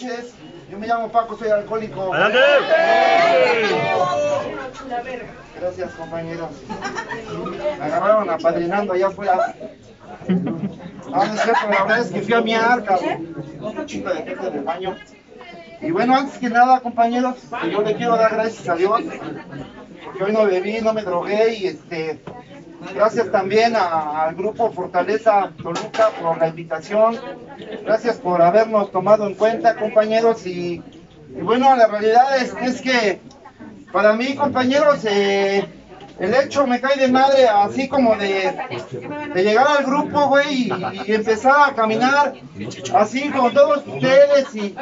noches. Yo me llamo Paco, soy alcohólico. ¡Adelante! Gracias, compañeros. Me agarraron apadrinando allá afuera. Ah, no es cierto, la verdad es que fui a mi arca, un de gente del baño. Y bueno, antes que nada, compañeros, yo le quiero dar gracias a Dios, porque hoy no bebí, no me drogué y este, gracias también al grupo Fortaleza Toluca por la invitación, gracias por habernos tomado en cuenta, compañeros, y, y bueno, la realidad es, es que para mí, compañeros, eh, el hecho me cae de madre, así como de, de llegar al grupo, güey, y, y empezar a caminar, así como todos ustedes, y,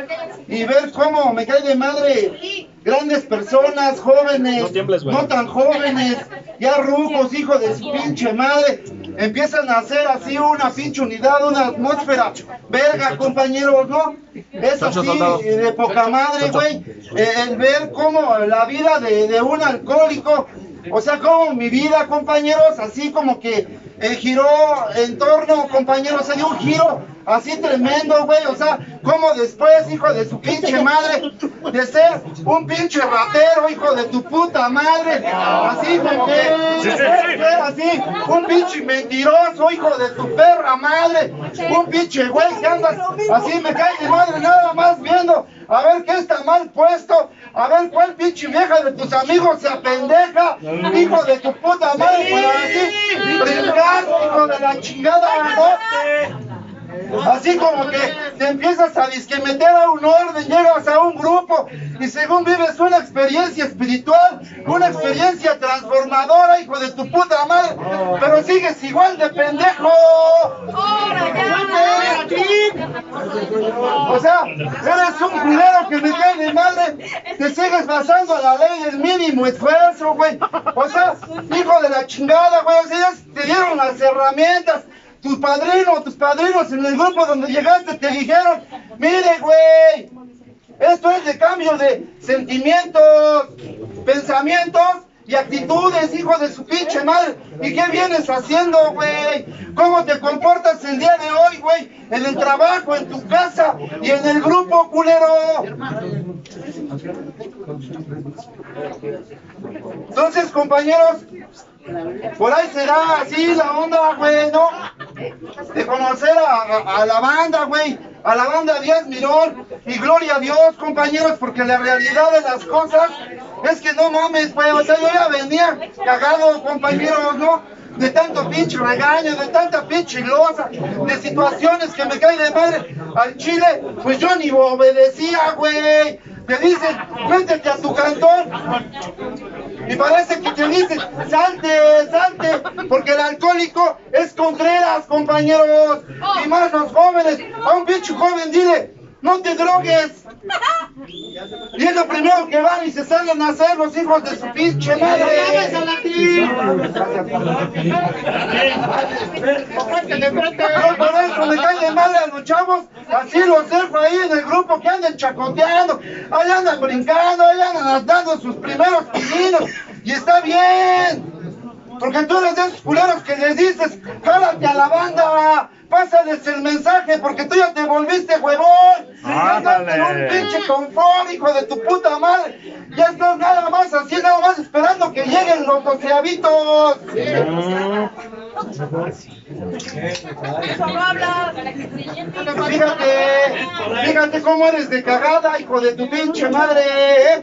y ver cómo me cae de madre grandes personas, jóvenes, No tiembles, güey. no tan jóvenes, ya rucos, hijos de su pinche madre, empiezan a hacer así una pinche unidad, una atmósfera, verga, compañeros, ¿no? Es así, de poca madre, güey, el ver cómo la vida de, de un alcohólico, o sea, como mi vida, compañeros, así como que eh, giró en torno, compañeros, se dio un giro así tremendo, güey, o sea, como después, hijo de su pinche madre, de ser un pinche ratero, hijo de tu puta madre, así como que, Sí, sí, sí. ser así, un pinche mentiroso, hijo de tu perra madre, un pinche güey que andas así, me cae de madre nada más viendo, a ver qué está mal puesto, a ver cuál pinche vieja de tus amigos se apendeja, hijo de tu puta madre, para así, brincar, de la chingada. Así como que te empiezas a disque meter a un orden, llegas a un grupo y según vives una experiencia espiritual, una experiencia transformadora, hijo de tu puta madre, pero sigues igual de pendejo. O sea, eres un culero que me cae de madre, te sigues basando a la ley del mínimo esfuerzo, güey. O sea, hijo de la chingada, güey, o sea, ya te dieron las herramientas. Tus padrinos, tus padrinos en el grupo donde llegaste te dijeron, mire, güey, esto es de cambio de sentimientos, pensamientos y actitudes, hijo de su pinche madre. ¿Y qué vienes haciendo, güey? ¿Cómo te comportas el día de hoy, güey? En el trabajo, en tu casa y en el grupo, culero. Entonces, compañeros, por ahí será así la onda, güey, ¿no? De conocer a, la banda, güey, a la banda Díaz Mirón, y gloria a Dios, compañeros, porque la realidad de las cosas es que no mames, güey, o sea, yo ya venía cagado, compañeros, ¿no? De tanto pinche regaño, de tanta pinche losa, de situaciones que me caen de madre al chile, pues yo ni obedecía, güey. Te dicen, métete a tu cantón, y parece que te dicen, salte, salte, porque el alcohólico es Contreras, compañeros. Y más los jóvenes. A un pinche joven dile, no te drogues. Y es lo primero que van y se salen a hacer los hijos de su pinche madre. Yo por eso me cae de madre a los chavos, así los dejo ahí en el grupo que andan chacoteando, ahí andan brincando, ahí andan dando sus primeros pininos, y está bien. Porque tú eres de esos culeros que les dices, jálate a la banda, pásales el mensaje, porque tú ya te volviste huevón. Ya estás en un pinche confort, hijo de tu puta madre. Ya estás nada más así, nada más esperando que lleguen los doceavitos. Fíjate, fíjate cómo eres de cagada, hijo de tu pinche madre, ¿eh?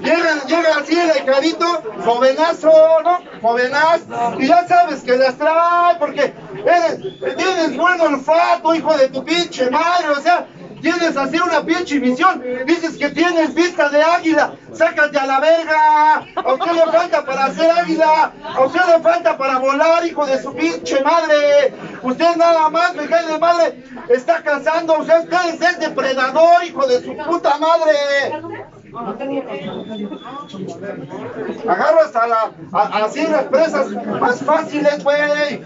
Llega, llega así el decadito, jovenazo, ¿no? Jovenazo, y ya sabes que las trae porque eres, tienes buen olfato, hijo de tu pinche madre, o sea, tienes así una pinche visión, dices que tienes vista de águila, sácate a la verga, a usted le falta para ser águila, a usted le falta para volar, hijo de su pinche madre, usted nada más, me cae de madre, está cazando, sea, usted es depredador, hijo de su puta madre. Agarras a la, a- así las presas más fáciles, güey.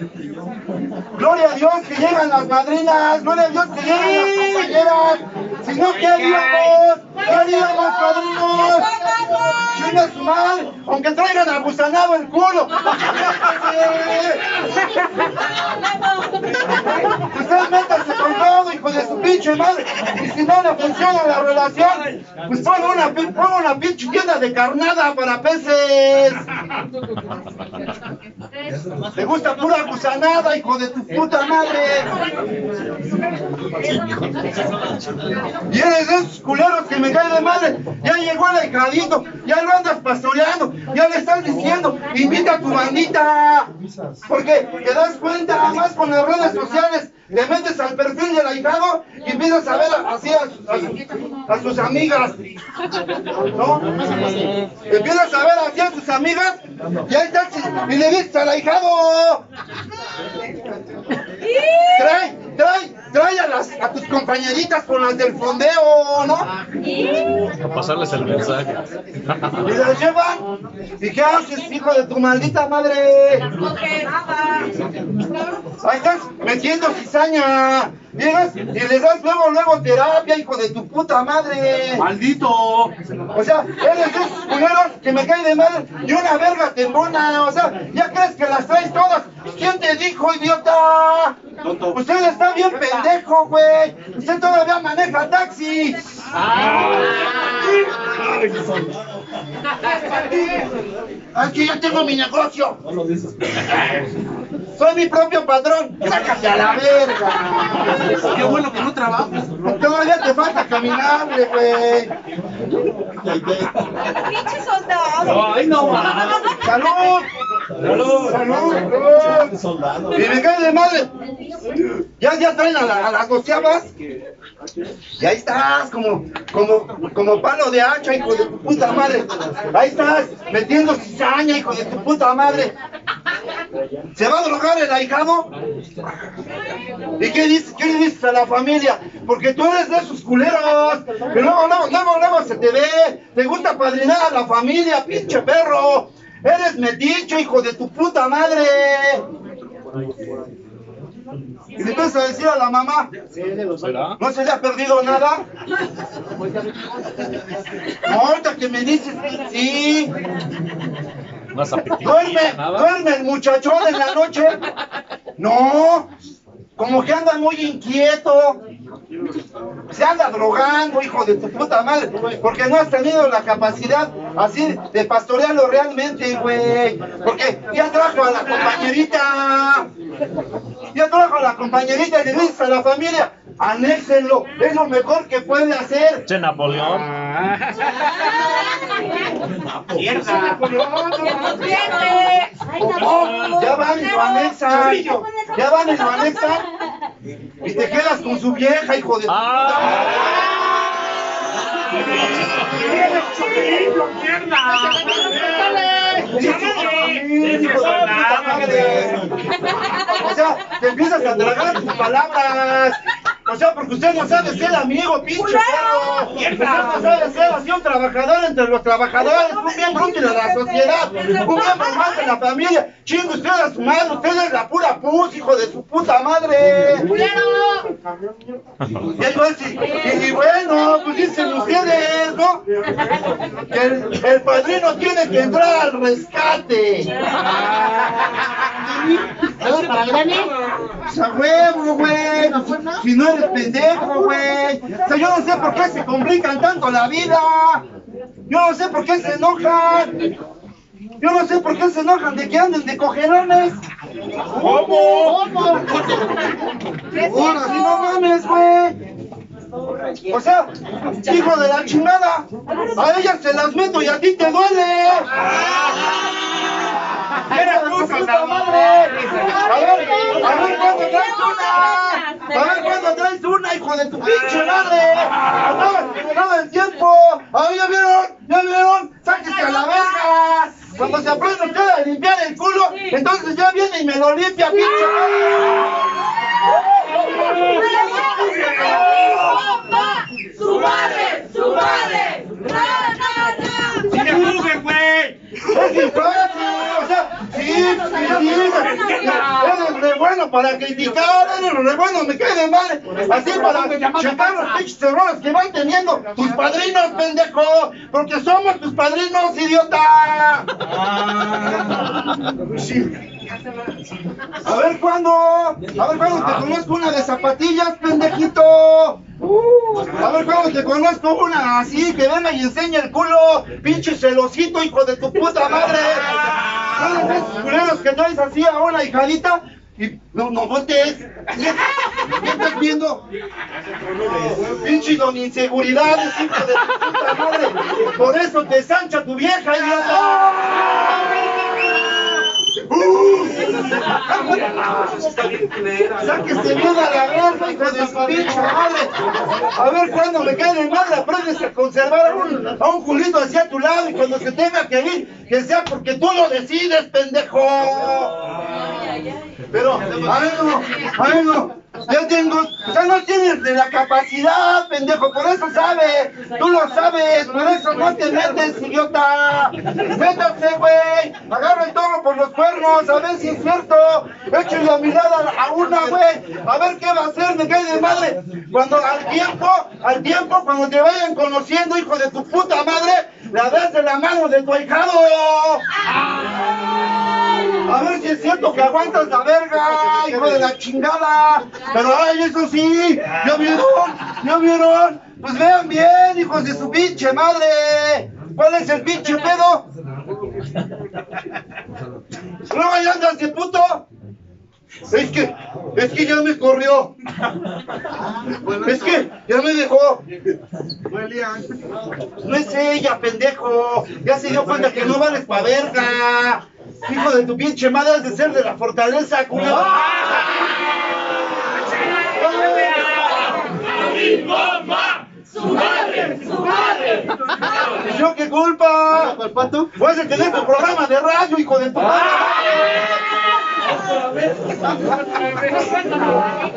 Gloria a Dios que llegan las madrinas, gloria a Dios que llegan las compañeras. Si no, ¿qué haríamos? ¿Qué haríamos, padrinos? Chinga su madre, aunque traigan abusanado el culo. Ustedes métanse con todo, hijo de su pinche madre. Y si no le funciona la relación, pues ponga una, ponga una pinche tienda de carnada para peces. Te gusta pura gusanada, hijo de tu puta madre. Y eres de esos culeros que me cae de madre. Ya llegó el hijadito, ya lo andas pastoreando, ya le estás diciendo, invita a tu bandita. Porque te das cuenta, más con las redes sociales, le metes al perfil del ahijado y empiezas a ver así a, a- a sus amigas. ¿No? Empiezas a ver así a sus amigas y ahí está, y le dices al ahijado. Trae, trae, trae a, las, a tus compañeritas con las del fondeo, ¿no? A pasarles el mensaje. Y las llevan. ¿Y qué haces, hijo de tu maldita madre? Ahí estás metiendo cizaña. Llegas y le das luego, luego terapia, hijo de tu puta madre. ¡Maldito! O sea, eres de esos culeros que me cae de madre y una verga te embona. O sea, ya crees que las traes todas. ¿Quién te dijo, idiota? Usted está bien pendejo, güey. Usted todavía maneja taxi. Aquí yo tengo mi negocio. Soy mi propio patrón. Sácate a la verga. ¡Qué bueno que no trabajas! Todavía te falta caminarle, güey. Pinche soldado. ¡Ay, no más! ¡Salud! ¡Salud! ¡Salud! Y me cae de madre. Ya, ya traen a, la- a las doceavas. Y ahí estás, como, como, como palo de hacha, hijo de tu puta madre. Ahí estás, metiendo cizaña, hijo de tu puta madre. ¿Se va a drogar el ahijado? ¿Y qué dices, qué dices a la familia? Porque tú eres de esos culeros. Que luego, luego, luego, luego se te ve. Te gusta padrinar a la familia, pinche perro. Eres metiche, hijo de tu puta madre. Y le empiezas a decir a la mamá. ¿no se le ha perdido nada? Ahorita que me dices, sí. Más apetito. ¿Duerme, Nada. duerme el muchachón en la noche? No, como que anda muy inquieto. Se anda drogando, hijo de tu puta madre, porque no has tenido la capacidad así de pastorearlo realmente, güey. Porque ya trajo a la compañerita, ya trajo a la compañerita y le dices a la familia, anéxenlo, es lo mejor que puede hacer. Che Napoleón. Oh, ya van y lo anexan, ya van y lo anexan y te quedas con su vieja, hijo de. O sea, te empiezas a tragar tus palabras. O sea, porque usted no sabe ser amigo, pinche perro. Usted no sabe ser así un trabajador entre los trabajadores, un miembro útil de la sociedad, un miembro más de la familia. Chingue usted a su madre, usted es la pura pus, hijo de su puta madre. Y entonces, y, y bueno, pues dicen ustedes, ¿no? Que el, el padrino tiene que entrar al rescate. Pues a huevo, güey. Si no eres pendejo, güey. O sea, yo no sé por qué se complican tanto la vida. Yo no sé por qué se enojan. Yo no sé por qué se enojan de que anden de cogerones. ¿Cómo? Ahora sí no mames, güey. O sea, hijo de la chingada, a ellas se las meto y a ti te duele. Era tu puta madre. A ver, a ver cuándo traes una. A ver cuándo traes una, hijo de tu pinche madre. Acaba todo el tiempo. A ver, ya vieron, ya vieron. Sáquese a la verga. Cuando se aprende usted a limpiar el culo, entonces ya viene y me lo limpia, pinche ¡Su madre! ¡Su madre! ¡Sigue juzguen, güey! O sea, sí, sí, sí, eres re bueno para criticar, eres re bueno, me cae de madre. Así para checar los pinches errores que van teniendo tus padrinos, pendejo. Porque somos tus padrinos, idiota. A ver cuándo, a ver cuándo te conozco una de zapatillas, pendejito. A ver cuándo te conozco una así, que venga y enseñe el culo, pinche celosito, hijo de tu puta madre. ¿Sabes esos culeros que traes así a una hijadita? Y no, no voltees. ¿Qué, estás viendo? Pinche don inseguridades, hijo de tu puta madre. Por eso te sancha tu vieja, idiota. Sáquese bien a la verga, hijo de su pinche madre. A ver cuándo me cae de madre, aprendes a conservar a un, a un culito hacia tu lado y cuando se tenga que ir, que sea porque tú lo decides, pendejo. Pero, ay no, ay no. Ya tengo, ya no tienes la capacidad, pendejo, por eso sabes, tú lo sabes, por eso no te metes, idiota. Métase, güey, agarra el toro por los cuernos, a ver si es cierto, échale la mirada a una, güey, a ver qué va a hacer, me cae de madre. Cuando al tiempo, al tiempo, cuando te vayan conociendo, hijo de tu puta madre, la das de la mano de tu ahijado. A ver si es cierto que aguantas la verga, hijo de la chingada. Pero ay, eso sí, ¿ya vieron? ¿Ya vieron? Pues vean bien, hijos de su pinche madre. ¿Cuál es el pinche pedo? ¿No ahí andas de puto? Es que, es que ya me corrió. Es que ya me dejó. No es ella, pendejo. Ya se dio cuenta que no vales pa' verga. Hijo de tu pinche madre, has de ser de la fortaleza, culo. ¡Su madre! ¡Su madre! ¿Y yo qué culpa? Pues el tener tu programa de radio, hijo de tu madre.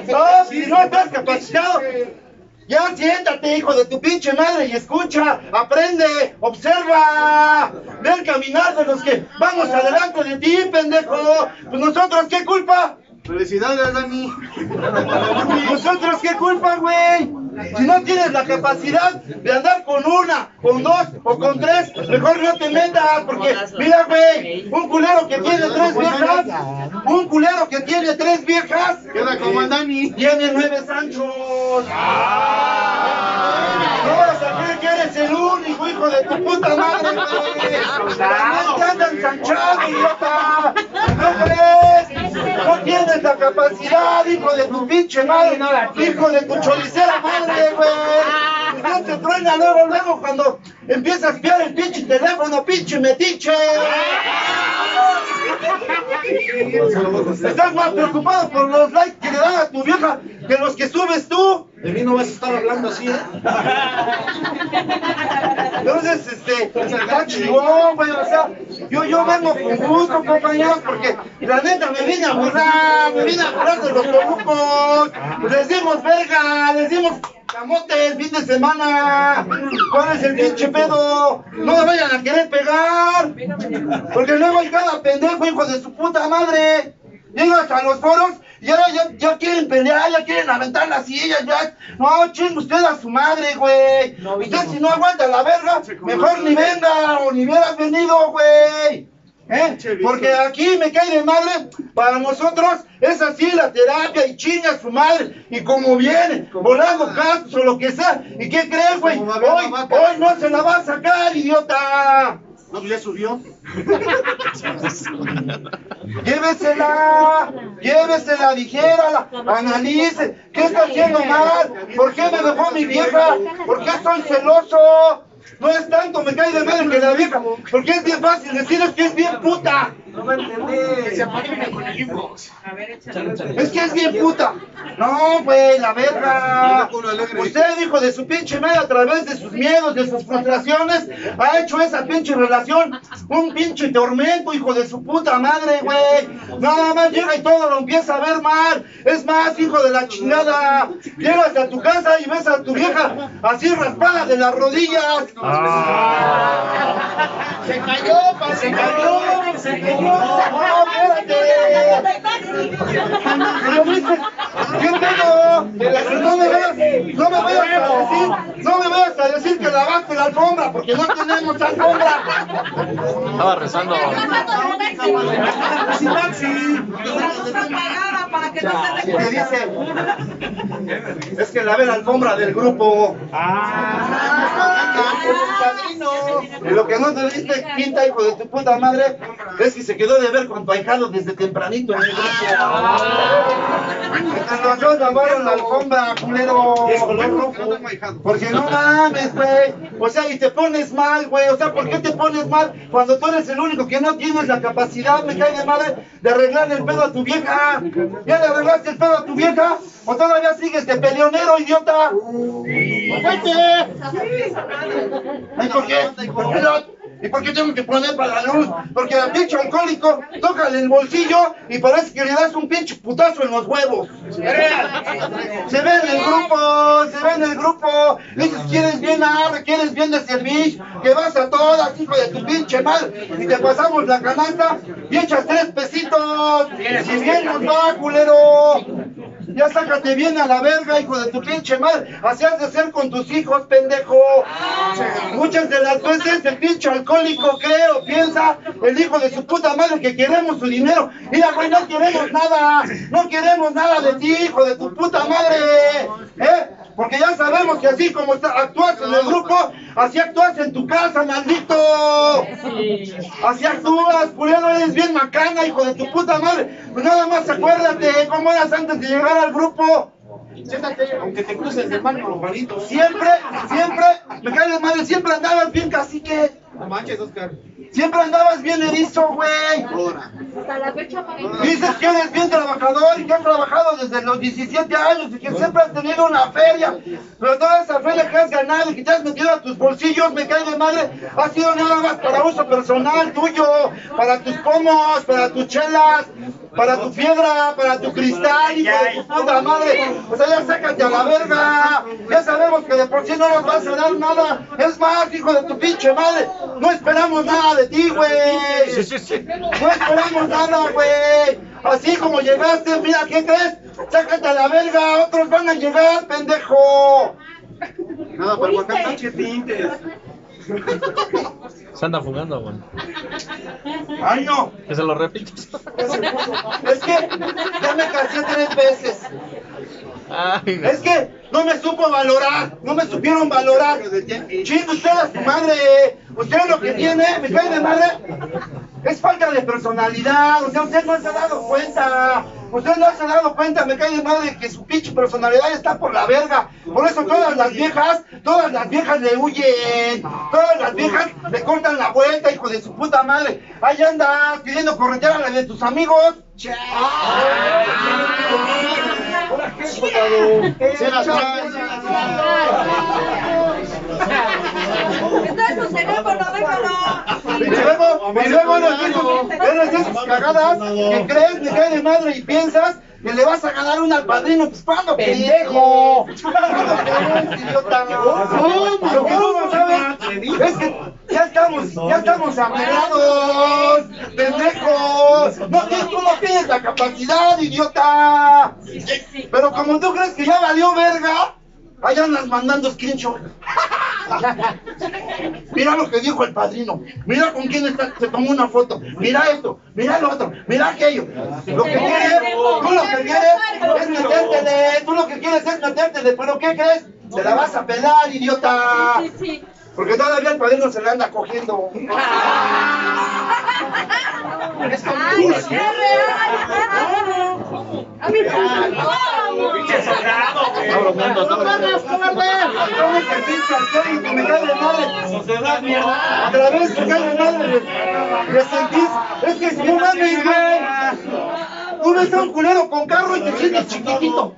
No, si no estás capacitado. Ya siéntate, hijo de tu pinche madre, y escucha, aprende, observa, ve el caminar de los que vamos adelante de ti, pendejo. Pues nosotros, ¿qué culpa? Felicidades, Dani. ¿Nosotros qué culpa, güey? Si no tienes la capacidad de andar con una, con dos o con tres, mejor no te metas, porque mira, güey, un culero que tiene tres viejas, un culero que tiene tres viejas, Queda como el Dani. tiene nueve Sanchos. No vas a creer que eres el único hijo de tu puta madre, güey. Andan ensanchado, idiota. ¿No crees? No tienes la capacidad, hijo de tu pinche madre, hijo de tu choricera madre, güey. No te truena luego, luego cuando empiezas a espiar el pinche teléfono, pinche metiche. Estás más preocupado por los likes que le dan a tu vieja que los que subes tú. De mí no vas a estar hablando así, ¿eh? Entonces, este, está chingón, güey, o sea, yo, yo vengo con gusto, compañeros, porque la neta me vine a burlar, me vine a burlar de los corruptos, les dimos verga, les dimos camote el fin de semana, ¿cuál es el pinche pedo? No me vayan a querer pegar, porque luego hay cada pendejo, hijo de su puta madre, llegas a los foros y ahora ya, ya quieren pelear, ya quieren aventar las sillas, ya. No, chingue usted a su madre, güey. Usted si no aguanta la verga, mejor ni venga o ni hubieras venido, güey. ¿Eh? Porque aquí me cae de madre, para nosotros es así la terapia y chinga a su madre. Y como viene, volando castos o lo que sea. ¿Y qué crees, güey? Hoy, hoy no se la va a sacar, idiota. No, pues ya subió. Llévesela, llévesela, dijérala, analice, ¿qué está haciendo mal? ¿Por qué me dejó mi vieja? ¿Por qué estoy celoso? No es tanto, me cae de madre que la vieja, porque es bien fácil decirles que es bien puta. No va a entender. Es que es bien puta. No, güey, la verga. Usted, hijo de su pinche madre, a través de sus miedos, de sus frustraciones, ha hecho esa pinche relación un pinche tormento, hijo de su puta madre, güey. Nada más llega y todo lo empieza a ver mal. Es más, hijo de la chingada. Llegas a tu casa y ves a tu vieja así raspada de las rodillas. Ah. Se cayó, pa, se cayó. No, espérate. ¿Qué tengo? No me vayas, no me vayas a decir, no me vayas a decir que lavaste la alfombra, porque no tenemos alfombra. Estaba rezando. Maxi. para que no se ¿Qué dice? Es que lavé la alfombra del grupo. Y lo que no te diste quinta, hijo de tu puta madre, es que se quedó de ver con tu ahijado desde tempranito en el dos lavaron la alfombra, culero. Porque no mames, güey. O sea, y te pones mal, güey. O sea, ¿por qué te pones mal cuando tú eres el único que no tienes la capacidad, me cae de madre, de arreglar el pedo a tu vieja? ¿Ya le arreglaste el pedo a tu vieja? ¿O todavía sigues de peleonero, idiota? ¡Vete! ¿Y por qué? ¿Por qué no? ¿Y por qué tengo que poner para la luz? Porque el pinche alcohólico toca el bolsillo y parece que le das un pinche putazo en los huevos. Se ve en el grupo, se ve en el grupo. Dices, quieres bien arre, quieres bien de servicio, que vas a todas, hijo de tu pinche mal. Y te pasamos la canasta y echas tres pesitos. Si bien nos va, culero. Ya sácate bien a la verga, hijo de tu pinche madre. Así has de ser con tus hijos, pendejo. Muchas de las veces el pinche alcohólico cree o piensa, el hijo de su puta madre, que queremos su dinero. Mira, güey, no queremos nada. No queremos nada de ti, hijo de tu puta madre. ¿Eh? Porque ya sabemos que así como actúas en el grupo, así actúas en tu casa, maldito. Así actúas, culero, eres bien macana, hijo de tu puta madre. Pues nada más acuérdate cómo eras antes de llegar al grupo. Siéntate, aunque te cruces de mano, Juanito. Siempre, siempre, me cae de madre, siempre andabas bien cacique. No manches, Oscar. Siempre andabas bien erizo, güey. Hasta la fecha, Dices que eres bien trabajador y que has trabajado desde los 17 años y que siempre has tenido una feria. Pero toda esa feria que has ganado y que te has metido a tus bolsillos, me cae de madre, ha sido nada más para uso personal tuyo, para tus pomos, para tus chelas, para tu piedra, para tu cristal, hijo de tu puta madre. O sea, ya sácate a la verga. Ya sabemos que de por sí no nos vas a dar nada. Es más, hijo de tu pinche madre, no esperamos nada de ti, güey. Sí, sí, sí. No esperamos nada, güey. Así como llegaste, mira, ¿qué crees? Sácate a la verga, otros van a llegar, pendejo. Nada, para Huacán, che pintes. Se anda fugando, güey. Ay, no. Que se lo repites. Es que ya me cansé tres veces. Ay. Es que no me supo valorar, no me supieron valorar. Chingo usted a su madre. Usted lo que tiene, me cae de madre, es falta de personalidad. O sea, usted no se ha dado cuenta. Usted no se ha dado cuenta, me cae de madre, que su pinche personalidad está por la verga. Por eso todas las viejas, todas las viejas le huyen. Todas las viejas le cortan la vuelta, hijo de su puta madre. Ahí andas pidiendo corretear a la de tus amigos. Las trae. Está en su teléfono, déjalo. Y luego, y luego eres de esos- eres de esas cagadas que crees, me cae de madre y piensas que le vas a ganar un al padrino. Pues cuando, pendejo. Lo que no sabes es que ya estamos, ya estamos arreglados, pendejos. No tienes, tú no tienes la capacidad, idiota. Pero como tú crees que ya valió verga, allá andas mandando screenshot. Mira lo que dijo el padrino. Mira con quién está, se tomó una foto. Mira esto, mira lo otro, mira aquello. Lo que quieres, tú lo que quieres es metértele. Tú lo que quieres es metértele. Pero ¿qué crees? Te la vas a pelar, idiota. Porque todavía el padrino se le anda cogiendo. Es real. A mí Pinche sobrado, güey. Está bromeando, está bromeando. ¿Cómo es el pinche alcohólico? Me cae de madre. Sociedad, mierda. A través me cae de madre. le- Le sentís. Es que si no mames, güey. Tú ves a un culero con carro y te sientes chiquitito.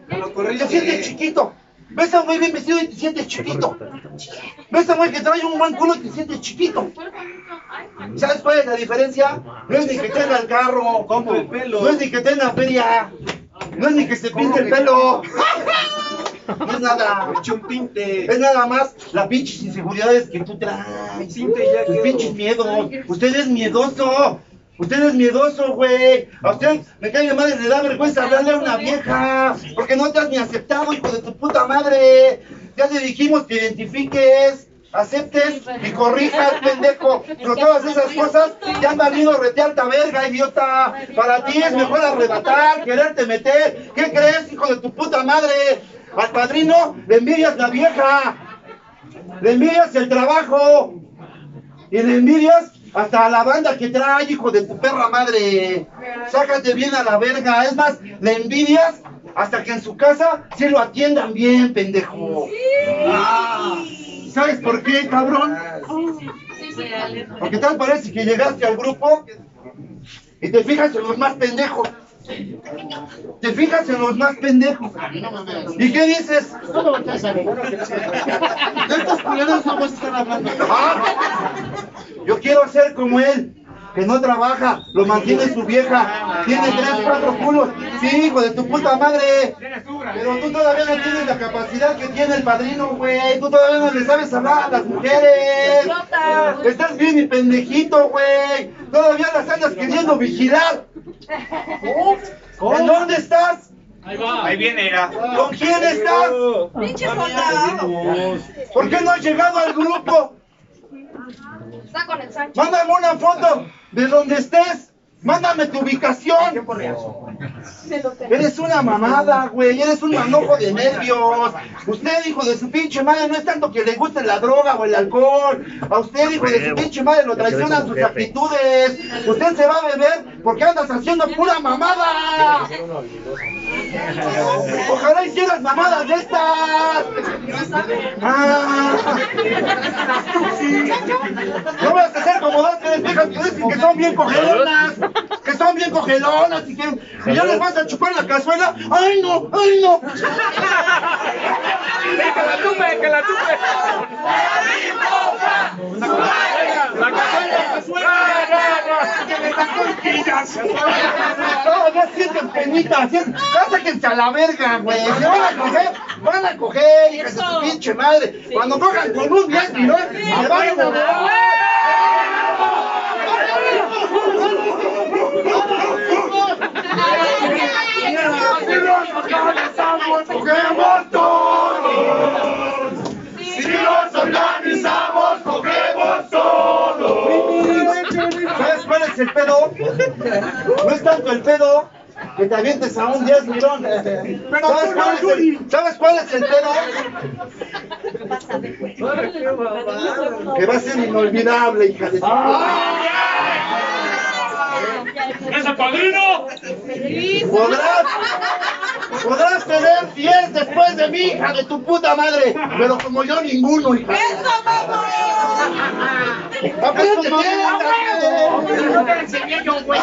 Te sientes chiquito. Ves a un güey bien vestido y te sientes chiquito. Ves a un güey que trae un buen culo y te sientes chiquito. ¿Sabes cuál es la diferencia? No es ni que tenga el carro. Como el pelo. No es ni que tenga feria. No es ni que se pinte el pelo. No es nada. Un pinte. Es nada más las pinches inseguridades que tú traes. Pinte ya Tus pinches miedos. Usted es miedoso. Usted es miedoso, güey. A usted me cae de madre, le da vergüenza hablarle a una vieja. Porque no te has ni aceptado, hijo de tu puta madre. Ya te dijimos que identifiques, aceptes y corrijas, pendejo. Pero todas esas cosas te han valido rete alta verga, idiota. Para ti es mejor arrebatar, quererte meter. ¿Qué crees, hijo de tu puta madre? Al padrino le envidias la vieja. Le envidias el trabajo. Y le envidias hasta a la banda que trae, hijo de tu perra madre. Sácate bien a la verga. Es más, le envidias hasta que en su casa sí lo atiendan bien, pendejo. Ah, ¿Sabes por qué, cabrón? Porque tal parece que llegaste al grupo y te fijas en los más pendejos. Te fijas en los más pendejos. ¿Y qué dices? De estos culeros no vas a estar hablando. Ah, yo quiero ser como él, que no trabaja, lo mantiene su vieja, tiene tres, cuatro culos. Sí, hijo de tu puta madre. Pero tú todavía no tienes la capacidad que tiene el padrino, güey. Tú todavía no le sabes hablar a las mujeres. Estás bien mi pendejito, güey. Todavía las andas queriendo vigilar. ¿En dónde estás? Ahí viene, era. ¿Con quién estás? Pinche soldado. ¿Por qué no has llegado al grupo? Está con el Sancho. Mándame una foto de donde estés. Mándame tu ubicación. Eres una mamada, güey. Eres un manojo de nervios. Usted, hijo de su pinche madre, no es tanto que le guste la droga o el alcohol. A usted, hijo de su pinche madre, lo traicionan sus actitudes. Usted se va a beber porque andas haciendo pura mamada. Ojalá hicieras mamadas de estas. Ah. No vas a ser como dos tres viejas que dicen que son bien cogelonas, que son bien cogelonas y que y ya les vas a chupar la cazuela. ¡Ay no! ¡Ay no! ¡Que la tupe, que la tupe! ¡La Sienten penita, sienten, ya sáquense a la verga, güey. Si van a coger, van a coger, hijas de su pinche madre. Cuando cojan con un 10 millones, se van a. Cogemos todos. Si nos organizamos, cogemos todos. ¿Sabes cuál es el pedo? No es tanto el pedo que te avientes a un 10 millón. ¿Sabes cuál es el, ¿sabes cuál es el pedo? Que va a ser inolvidable, hija de su ¡Es el padrino! Podrás, podrás tener 10 después de mí, hija de tu puta madre, pero como yo ninguno, hija. ¡Aprende bien! No te enseñé yo, güey.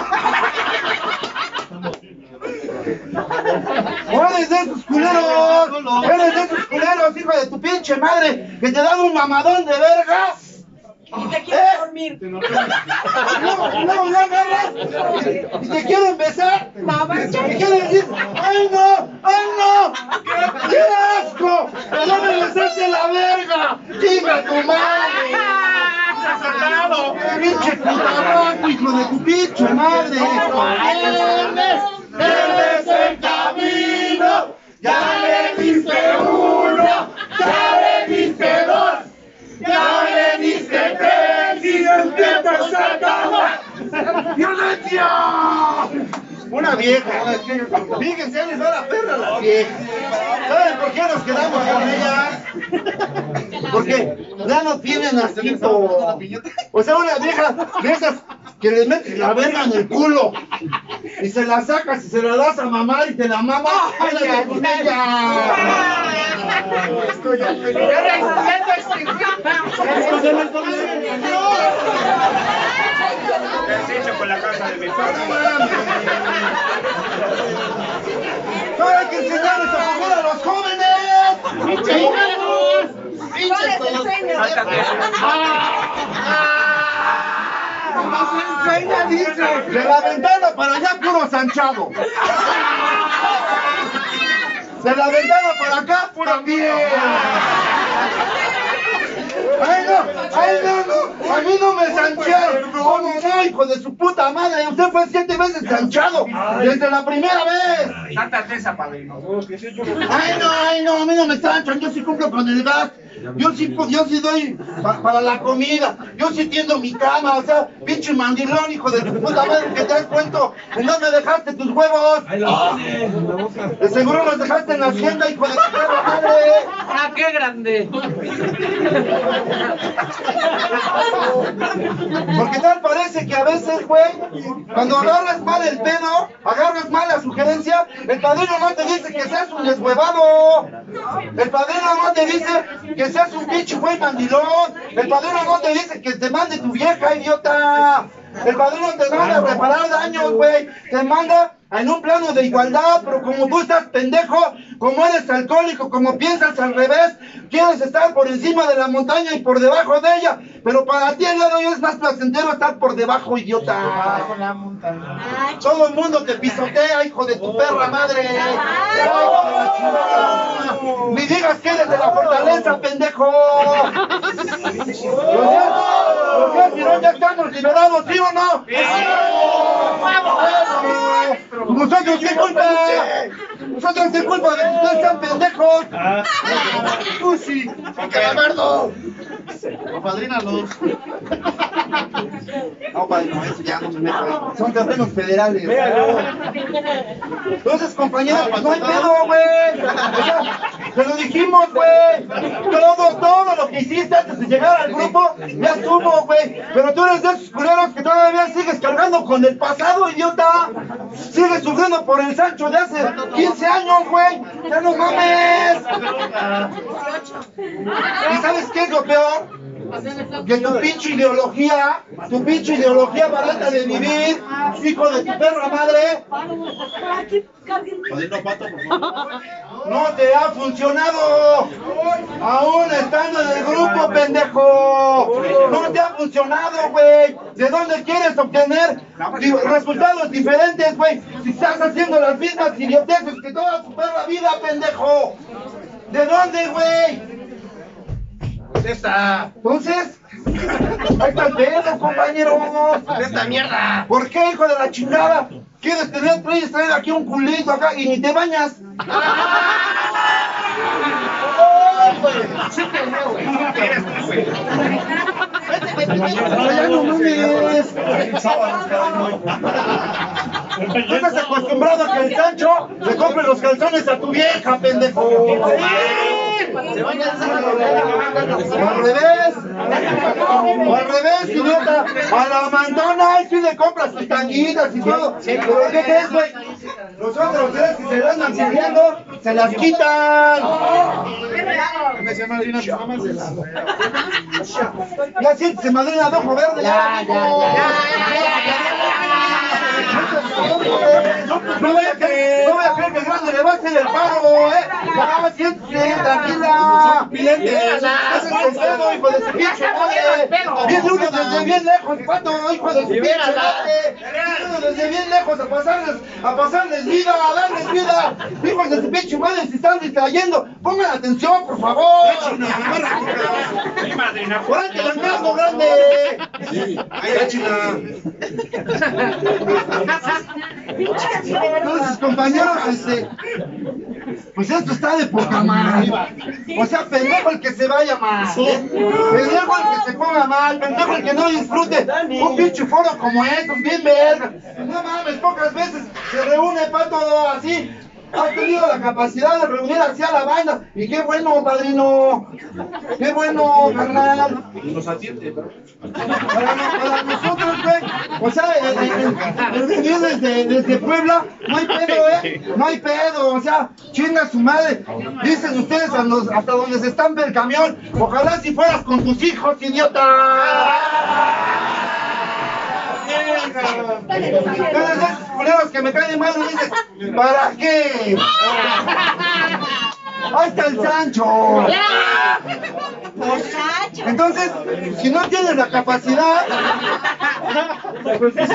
¡No eres de esos culeros! ¡Eres de esos culeros, hijo de tu pinche madre! ¡Que te dan un mamadón de verga! Y te quiero dormir. No, no, no agarras y te quiero empezar. Y quiero decir, ¡ay no! ¡ay no! ¡Qué asco! ¡No me besaste la verga! ¡Chinga tu madre! soldado! ¡Pinche putarraco, hijo de tu pinche madre! ¡Eres, eres el camino! ¡Ya le diste uno! ¡Ya le diste dos! ¡Ya le diste tres! ¡Y ¡Violencia! Una vieja. Fíjense, les da la perra a las viejas. ¿Saben por qué nos quedamos con ellas? Porque ya no tienen asquito. O sea, una vieja de esas que le metes la verga en el culo y se la sacas y se la das a mamá y te la mama, ya Esto ya no es Con la casa de mi. De la ventana para allá, puro sanchado. De la ventana para acá, pura piel. ¡Ay, no! ¡Ay, no, no! ¡A mí no me sanchearon. ¿Cómo no, hijo de su puta madre? Usted fue siete veces sanchado. Desde la primera vez. Tanta tesa, padrino. Ay, no, ay, no, a mí no me sanchan. Yo sí cumplo con el gas. Yo sí, yo sí doy pa- para la comida. Yo sí tiendo mi cama. O sea, pinche mandilón, hijo de tu puta madre, que te das cuenta. ¿En dónde dejaste tus huevos? De seguro los dejaste en la hacienda, hijo de tu perra madre. ¡Ah, qué grande! Porque tal parece que a veces, güey, cuando agarras mal el pedo, agarras mal la sugerencia, el padrino no te dice que seas un deshuevado. El padrino no te dice que seas un pinche güey mandilón. El padrino no te dice que te mande tu vieja, idiota. El padrino te manda a reparar daños, güey. Te manda en un plano de igualdad, pero como tú estás pendejo, como eres alcohólico, como piensas al revés, quieres estar por encima de la montaña y por debajo de ella, pero para ti el día de hoy es más placentero estar por debajo, idiota. Todo el mundo te pisotea, hijo de tu perra madre. Ni digas que eres de la fortaleza, pendejo. Los días, los días, Girón, ya estamos liberados, ¿sí o no? ¡Muchachos, qué culpa. Nosotros qué culpa de que ustedes están pendejos. Pussy, calamardo. Apadrínalos. No, padrino, eso ya no me meto ahí. Son terrenos federales. Entonces, compañeros, pues no hay pedo, güey. Te lo dijimos, güey. Todo, todo lo que hiciste antes de llegar al grupo, ya estuvo, güey. Pero tú eres de esos culeros que todavía sigues cargando con el pasado, idiota. Sigues sufriendo por el Sancho de hace 15 años, güey. Ya no mames. ¿Y sabes qué es lo peor? que tu pinche ideología, tu pinche ideología barata de vivir, hijo de tu perra madre, Padrino Pato, por favor. No te ha funcionado. Aún estando en el grupo, pendejo. No te ha funcionado, güey. ¿De dónde quieres obtener resultados diferentes, güey? Si estás haciendo las mismas idioteces que toda tu perra vida, pendejo. ¿De dónde, güey? Esta. Entonces, ahí está el pedo, compañeros. Esta mierda. ¿Por qué, hijo de la chingada? ¿Quieres tener, quieres traer aquí un culito acá y ni te bañas? Ya no mames. Tú estás acostumbrado a que el Sancho le compre los calzones a tu vieja, pendejo. O al revés. O al revés, idiota. A la mandona, ahí sí le compras sus tanguitas y todo. Pero ¿qué crees, güey? Los otros tres que se andan sirviendo, se las quitan. Me llama Madrina, mamá se la. Ya siéntese, madrina de ojo verde. Ya, ya, No voy a creer, no voy a creer que grande le va a hacer el paro, eh. Ya, siéntese, tranquila. Ese es el pedo, hijo de su pinche madre. Viene uno desde bien lejos, pato, hijo de su pinche madre. Viene uno desde bien lejos a pasarles, a pasarles vida, a darles vida. Hijos de su pinche madre, se están distrayendo. Pongan atención, por favor. Sí, madrina. ¡Por ahí te encargo, grande! Ay, china. Entonces, compañeros, este, pues esto está de poca madre. O sea, pendejo el que se vaya mal, pendejo el que se ponga mal, pendejo el que no disfrute un pinche foro como estos, bien verga. No mames, pocas veces se reúne para todo así. Has tenido la capacidad de reunir así a la banda. Y qué bueno, padrino. Qué bueno, carnal. Nos atiende, pero. Para, para nosotros, güey, o sea, el, el, el venir desde, desde Puebla, no hay pedo, ¿eh? No hay pedo, o sea, chinga su madre. Dicen ustedes a los- hasta donde se estampe el camión, ojalá si fueras con tus hijos, idiota. Entonces esos culeros que me caen mal me dicen, ¿para qué? Ahí está el Sancho. Entonces, si no tienes la capacidad,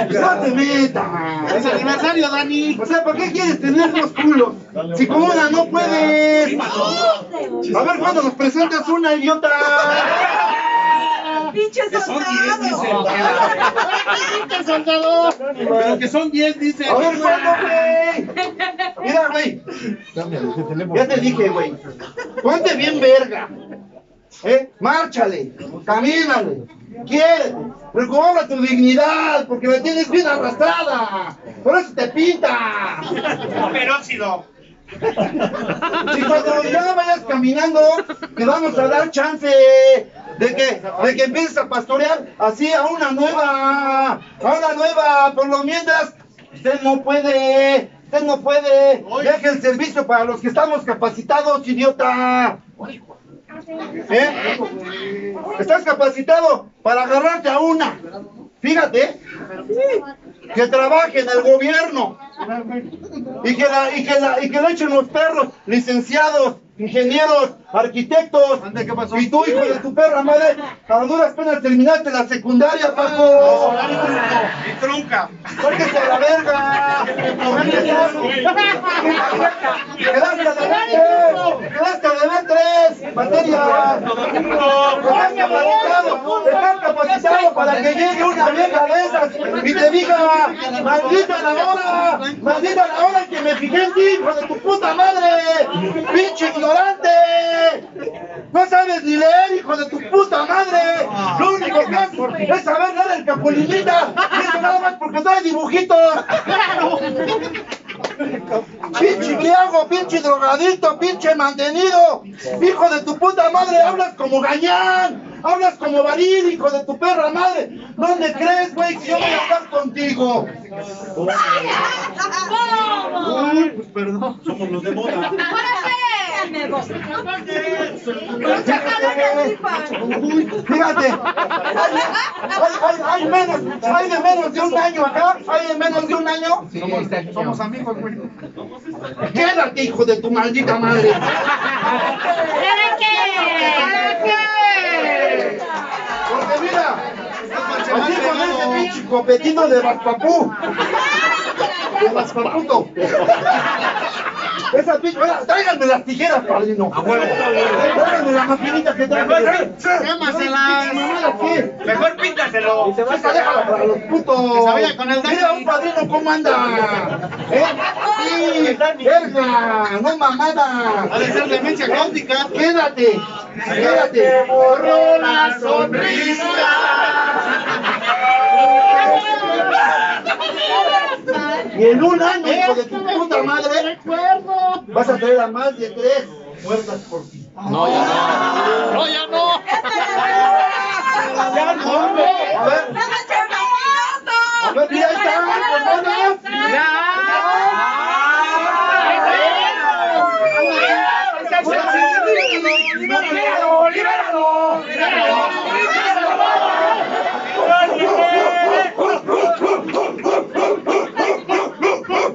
no te metas. Es aniversario, Dani. O sea, ¿para qué quieres tener dos culos? Si con una no puedes. A ver cuándo nos presentas una, idiota. Pinche Que son 10, dice. soldado. Pero que son 10, dice. A ver, ¿cuándo, güey? Mira, güey. Ya te dije, güey. Ponte bien verga. ¿Eh? Márchale. Camínale. Quiere. Recobra tu dignidad porque la tienes bien arrastrada. Por eso te pinta. Peróxido. Y cuando ya vayas caminando, te vamos a dar chance de que, de que empieces a pastorear así a una nueva, a una nueva, por lo mientras, usted no puede, usted no puede, deje el servicio para los que estamos capacitados, idiota. ¿Eh? Estás capacitado para agarrarte a una. Fíjate, que trabaje en el gobierno. Y que, la, y, que la, y que le echen los perros, licenciados, ingenieros, arquitectos. Y tú, hijo de tu perra madre, a duras penas terminaste la secundaria, Paco. Y trunca. ¡Sáquese a la verga! ¡Quedaste a deber ¡Quedaste a deber tres materias! ¡Estás capacitado! ¡Estás capacitado para que llegue una vieja de esas y te diga ¡Maldita la hora! ¡Maldita la hora que me fijé en ti, hijo de tu puta madre! ¡Pinche ignorante! ¡No sabes ni leer, hijo de tu puta madre! ¡Lo único que haces es saber leer el capulinita! ¡Y eso nada más porque trae dibujitos! ¡Pinche griego, pinche drogadito, pinche mantenido! ¡Hijo de tu puta madre, hablas como gañán! ¡Hablas como varil, hijo de tu perra madre! ¿Dónde crees, güey, que yo voy a hablar contigo? Uy, pues perdón, somos los de moda. Fíjate, hay, hay, hay menos, hay de menos de un año acá, hay de menos de un año. Somos amigos, güey. Quédate, hijo de tu maldita madre. Porque mira, así con ese pinche copetito de Raspapú. De Raspaputo. Esa pinche, oiga, tráiganme las tijeras, padrino. Tráiganme la maquinita que traje. Quémaselas. Mejor píntaselo. Esa déjala para los putos. Que se vaya con el. Mira un padrino cómo anda. ¿Eh? Sí, verga, no mamada. Ha de ser demencia cáutica. Quédate, quédate. borró la sonrisa. Y en un año, hijo de tu puta madre, vas a traer a más de tres muertas por ti. No, ya no. No, ya no. Ya no, A ver, a ver, mira, ahí está, hermanos. ¡Libéralo, libéralo!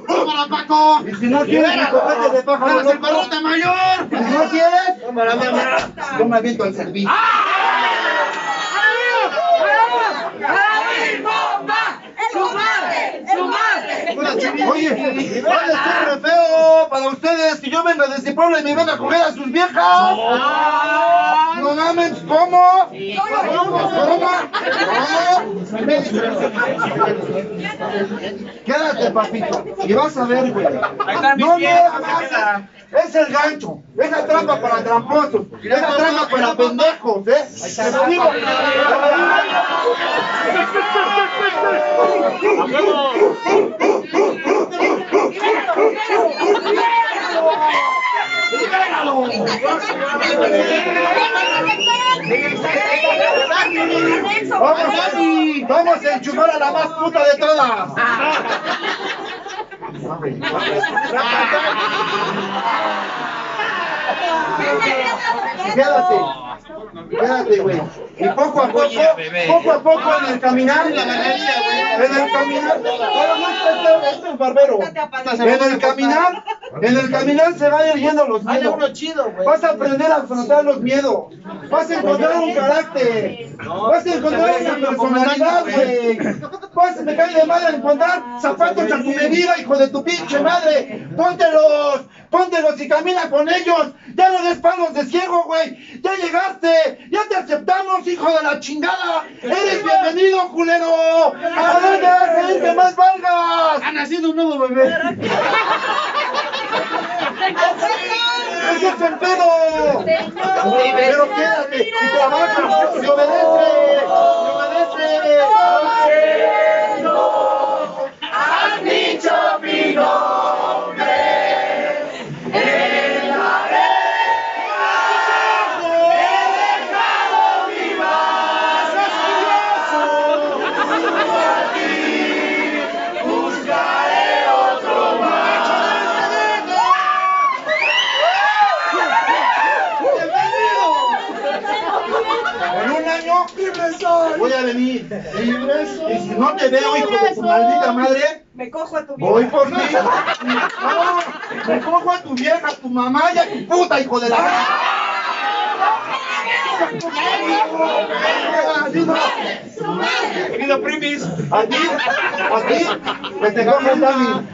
¡Cámara, Paco! Y si no quieres copete de pájaro ¡Eres el perrote mayor! no quieres, yo me aviento al servicio. Oye, vale ser re feo para ustedes que yo venga de ese pueblo y me venga a coger a sus viejas. No mames, ¿cómo? ¿Cómo? Quédate, papito, y vas a ver, güey. No me hagas. Es el gancho, es la trampa para tramposos, es la trampa para pendejos, ¿eh? Te lo digo. Vamos, vamos a enchufar a la más puta de todas. Quédate, quédate, güey. Y poco a poco, poco a poco en el caminar, en el caminar, este es barbero. En el caminar, en el caminar se van a ir yendo los miedos. Vas a aprender a afrontar los miedos. Vas a encontrar un carácter. Vas a encontrar una personalidad, güey. Vas, me cae de madre encontrar zapatos a tu medida, hijo de tu pinche madre. Póntelos, póntelos y camina con ellos. Ya no des palos de ciego, güey. Ya llegaste, ya te aceptamos, hijo de la chingada. Eres bienvenido, culero. ¿A dónde vas a ir que más valgas? Ha nacido un nuevo bebé. ¡Ese es el pedo! Pero quédate y trabaja y obedece. Y obedece. A venir. Y si no te veo, hijo de tu maldita madre, Me cojo a tu voy por ti. No, me cojo a tu vieja, a tu mamá y a tu puta, hijo de la... Primis. A ti, a ti, que te el Dani.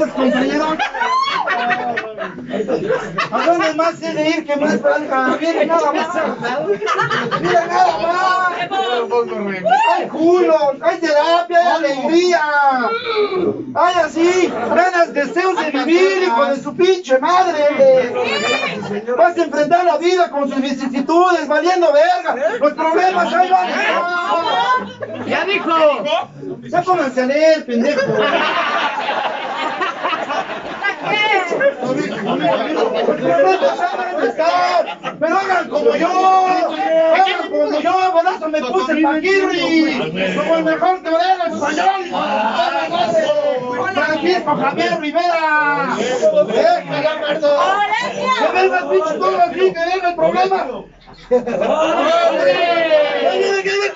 Entonces, compañeros, ¿a dónde más he de ir que más valga? Mira nada más. Mira nada más. Hay culo, hay terapia, hay alegría. Hay así, ganas, deseos de vivir, hijo de su pinche madre. Vas a enfrentar la vida con sus vicisitudes, valiendo verga. Los problemas ahí van. Ya dijo. Ya pónganse a leer, pendejo. Pero hagan como yo, hagan como yo, por eso me puse el paquirri, como el mejor teorero español. Francisco Javier Rivera. Eh, que venga el pinche todo así, que venga el problema. ¡Ahí viene, que viene!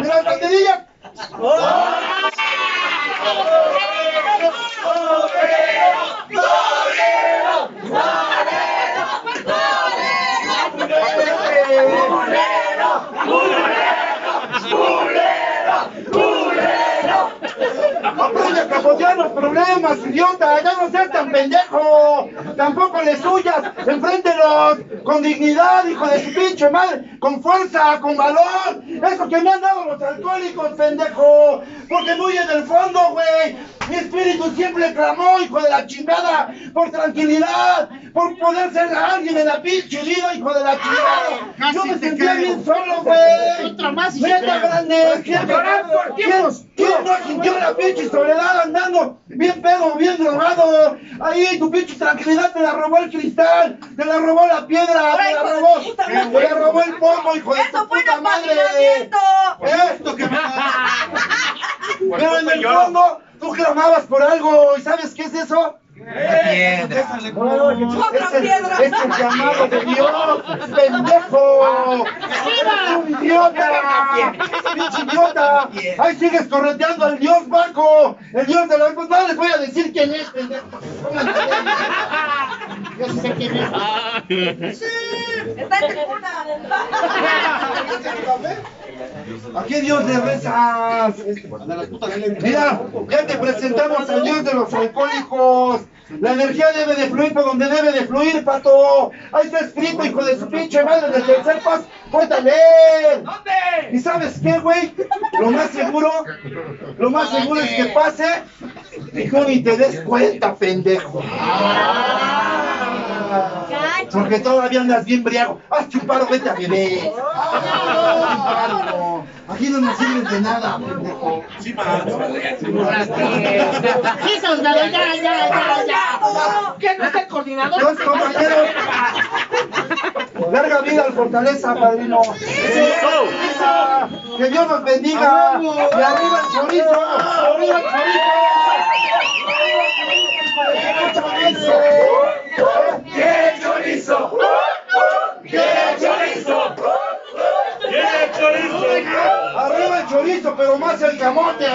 ¡Mira! Aprende idiota. Ya no seas tan pendejo. Tampoco le suyas. Enfréntelos con dignidad, hijo de su pinche madre. Con fuerza, con valor. Eso que me han dado los alcohólicos, pendejo. Porque muy en el fondo, güey. Mi espíritu siempre clamó, hijo de la chingada, por tranquilidad, por poder ser alguien en la pinche vida, hijo de la chingada. Yo me sentía bien solo, güey. Otra más se- grande. ¿Quién, no sintió la pinche soledad andando bien pedo, bien drogado? Ahí tu pinche tranquilidad te la robó el cristal, te la robó la piedra, te la robó, te la robó el pomo, hijo de tu ¡Eso fue puta madre. apasionamiento! Esto que me Pero en el fondo, tú clamabas por algo, ¿y sabes qué es eso? Es el, es el llamado de Dios, pendejo. ¡Un idiota! ¡Pinche idiota! Ahí sigues correteando al Dios Baco, el Dios de las... No les voy a decir quién es, pendejo. Yo sí sé quién es. Está en tribuna. ¿A qué Dios le rezas? Mira, ya te presentamos al Dios de los alcohólicos. La energía debe de fluir por donde debe de fluir, pato. Ahí está escrito, hijo de su pinche madre, del tercer paso. Ponte a leer. ¿Y sabes qué, güey? Lo más seguro, lo más seguro es que pase tú ni te des cuenta, pendejo. Porque todavía andas bien briago. Hazte un paro, vete a beber. Paro. Aquí no nos sirves de nada, pendejo. Sí, soldado, ya, ya, ya, ya. ¿Quién no está el coordinador? Los compañeros. Larga vida al Fortaleza, padrino. Que Dios nos bendiga. Y arriba el chorizo. Arriba el chorizo. Arriba el chorizo. ¡Quiere chorizo! ¡Quiere chorizo! ¡Quiere chorizo! Arriba el chorizo, pero más el camote, a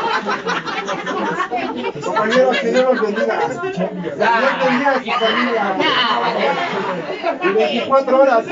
Compañeros, que Dios los bendiga. Dios bendiga a su familia. Y 24 horas.